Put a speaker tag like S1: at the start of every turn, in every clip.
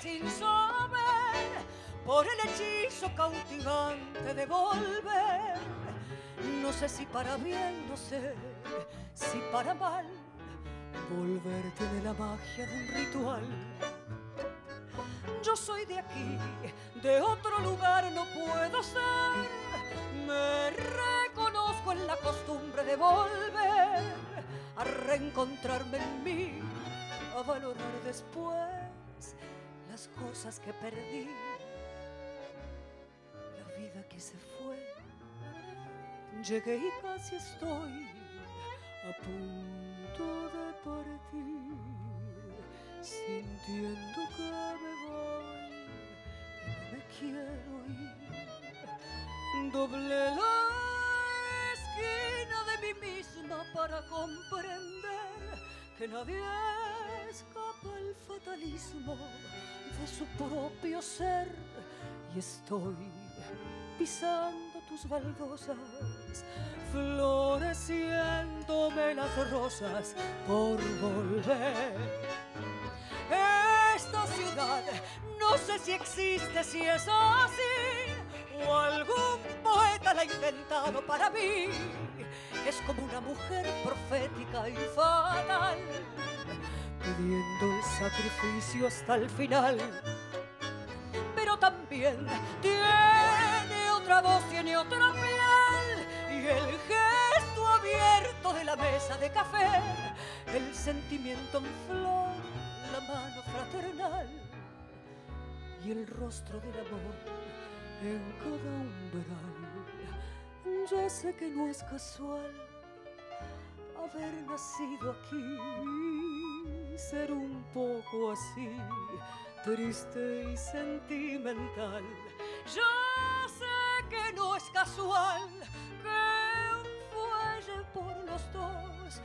S1: sin saber por el hechizo cautivante de volver. No sé si para bien, no sé si para mal, volver tiene la magia de un ritual. Yo soy de aquí, de otro lugar no puedo ser. Me reconozco en la costumbre de volver a reencontrarme en mí, a valorar después las cosas que perdí vida que se fue. Llegué y casi estoy a punto de partir, sintiendo que me voy, no me quiero ir. Doblé la esquina de mí misma para comprender que nadie escapa al fatalismo de su propio ser y estoy pisando tus baldosas, floreciéndome las rosas por volver. Esta ciudad no sé si existe, si es así, o algún poeta la ha inventado para mí. Es como una mujer profética y fatal, el sacrificio hasta el final. Pero también tiene otra voz tiene otra piel y el gesto abierto de la mesa de café, el sentimiento en flor, la mano fraternal y el rostro del amor en cada umbral. Ya sé que no es casual haber nacido aquí, ser un poco así, triste y sentimental. Ya sé que no es casual que un fuelle por los dos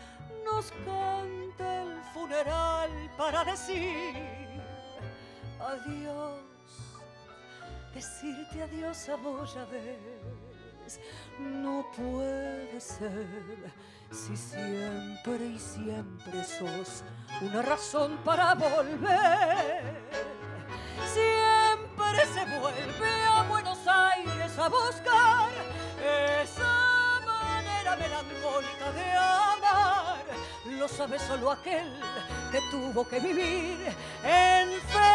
S1: nos cante el funeral para decir adiós, decirte adiós a vos ya ves, no puede ser si siempre y siempre sos una razón para volver. Siempre se vuelve a Buenos Aires a buscar esa manera melancólica de amar. Lo sabe solo aquel que tuvo que vivir nostalgia